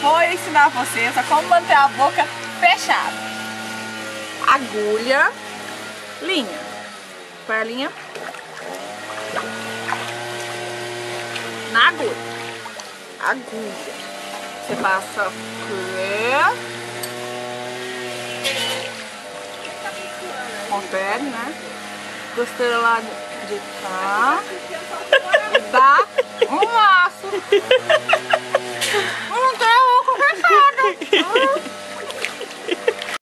vou ensinar vocês a como manter a boca fechada. Agulha, linha. Põe a linha na agulha. Agulha. Você passa aqui. Confere, né? Costeira lá de cá.